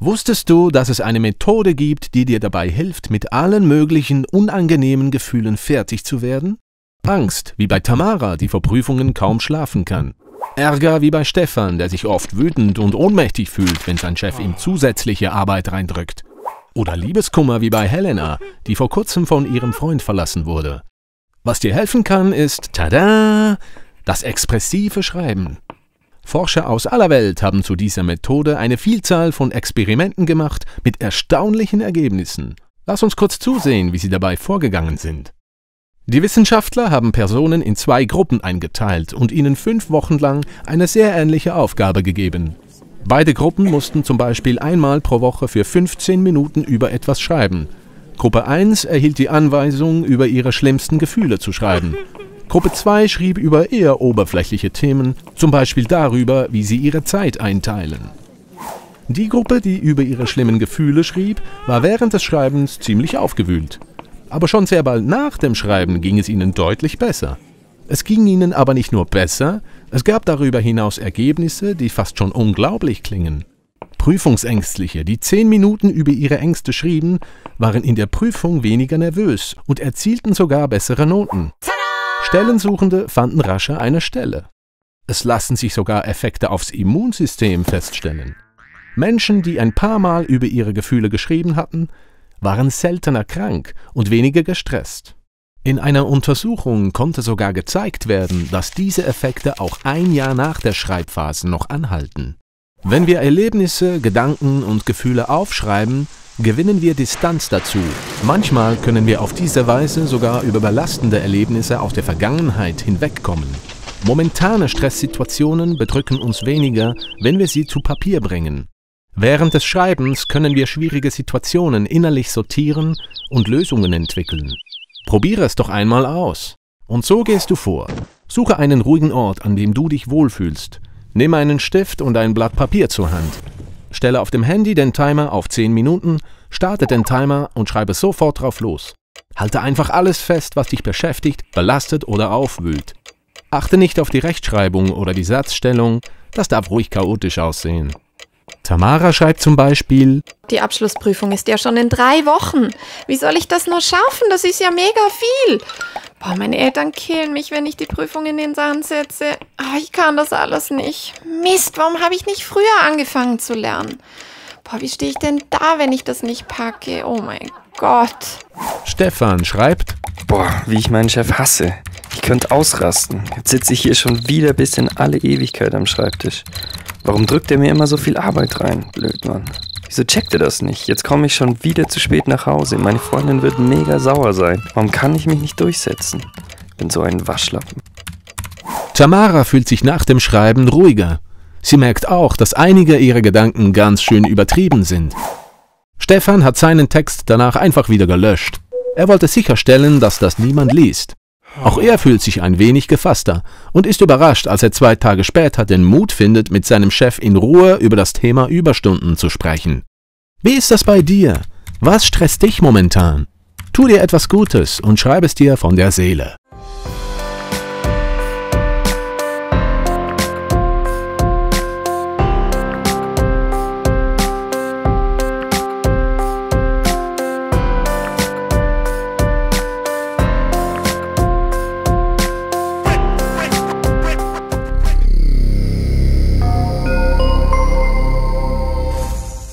Wusstest du, dass es eine Methode gibt, die dir dabei hilft, mit allen möglichen unangenehmen Gefühlen fertig zu werden? Angst, wie bei Tamara, die vor Prüfungen kaum schlafen kann. Ärger wie bei Stefan, der sich oft wütend und ohnmächtig fühlt, wenn sein Chef ihm zusätzliche Arbeit reindrückt. Oder Liebeskummer wie bei Helena, die vor kurzem von ihrem Freund verlassen wurde. Was dir helfen kann, ist, tada, das expressive Schreiben. Forscher aus aller Welt haben zu dieser Methode eine Vielzahl von Experimenten gemacht mit erstaunlichen Ergebnissen. Lass uns kurz zusehen, wie sie dabei vorgegangen sind. Die Wissenschaftler haben Personen in zwei Gruppen eingeteilt und ihnen fünf Wochen lang eine sehr ähnliche Aufgabe gegeben. Beide Gruppen mussten zum Beispiel einmal pro Woche für 15 Minuten über etwas schreiben. Gruppe 1 erhielt die Anweisung, über ihre schlimmsten Gefühle zu schreiben. Gruppe 2 schrieb über eher oberflächliche Themen, zum Beispiel darüber, wie sie ihre Zeit einteilen. Die Gruppe, die über ihre schlimmen Gefühle schrieb, war während des Schreibens ziemlich aufgewühlt. Aber schon sehr bald nach dem Schreiben ging es ihnen deutlich besser. Es ging ihnen aber nicht nur besser, es gab darüber hinaus Ergebnisse, die fast schon unglaublich klingen. Prüfungsängstliche, die zehn Minuten über ihre Ängste schrieben, waren in der Prüfung weniger nervös und erzielten sogar bessere Noten. Stellensuchende fanden rascher eine Stelle. Es lassen sich sogar Effekte aufs Immunsystem feststellen. Menschen, die ein paar Mal über ihre Gefühle geschrieben hatten, waren seltener krank und weniger gestresst. In einer Untersuchung konnte sogar gezeigt werden, dass diese Effekte auch ein Jahr nach der Schreibphase noch anhalten. Wenn wir Erlebnisse, Gedanken und Gefühle aufschreiben, gewinnen wir Distanz dazu. Manchmal können wir auf diese Weise sogar über belastende Erlebnisse aus der Vergangenheit hinwegkommen. Momentane Stresssituationen bedrücken uns weniger, wenn wir sie zu Papier bringen. Während des Schreibens können wir schwierige Situationen innerlich sortieren und Lösungen entwickeln. Probiere es doch einmal aus. Und so gehst du vor. Suche einen ruhigen Ort, an dem du dich wohlfühlst. Nimm einen Stift und ein Blatt Papier zur Hand. Stelle auf dem Handy den Timer auf 10 Minuten, starte den Timer und schreibe sofort drauf los. Halte einfach alles fest, was dich beschäftigt, belastet oder aufwühlt. Achte nicht auf die Rechtschreibung oder die Satzstellung, das darf ruhig chaotisch aussehen. Tamara schreibt zum Beispiel, Die Abschlussprüfung ist ja schon in drei Wochen. Wie soll ich das nur schaffen? Das ist ja mega viel. Boah, meine Eltern killen mich, wenn ich die Prüfung in den Sand setze. Ah, ich kann das alles nicht. Mist, warum habe ich nicht früher angefangen zu lernen? Boah, wie stehe ich denn da, wenn ich das nicht packe? Oh mein Gott. Stefan schreibt, Boah, wie ich meinen Chef hasse. Ich könnte ausrasten. Jetzt sitze ich hier schon wieder bis in alle Ewigkeit am Schreibtisch. Warum drückt er mir immer so viel Arbeit rein? Blöd, Mann. Wieso checkt er das nicht? Jetzt komme ich schon wieder zu spät nach Hause. Meine Freundin wird mega sauer sein. Warum kann ich mich nicht durchsetzen? Bin so ein Waschlappen. Tamara fühlt sich nach dem Schreiben ruhiger. Sie merkt auch, dass einige ihrer Gedanken ganz schön übertrieben sind. Stefan hat seinen Text danach einfach wieder gelöscht. Er wollte sicherstellen, dass das niemand liest. Auch er fühlt sich ein wenig gefasster und ist überrascht, als er zwei Tage später den Mut findet, mit seinem Chef in Ruhe über das Thema Überstunden zu sprechen. Wie ist das bei dir? Was stresst dich momentan? Tu dir etwas Gutes und schreib es dir von der Seele.